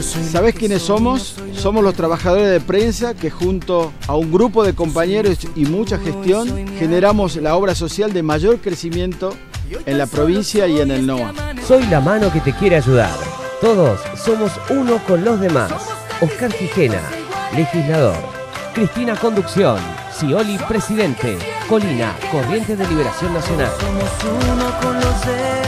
¿Sabés quiénes somos? Somos los trabajadores de prensa que junto a un grupo de compañeros y mucha gestión generamos la obra social de mayor crecimiento en la provincia y en el NOA. Soy la mano que te quiere ayudar. Todos somos uno con los demás. Oscar Gijena, legislador. Cristina Conducción. Cioli, presidente. Colina, Corriente de Liberación Nacional. Somos uno con los demás.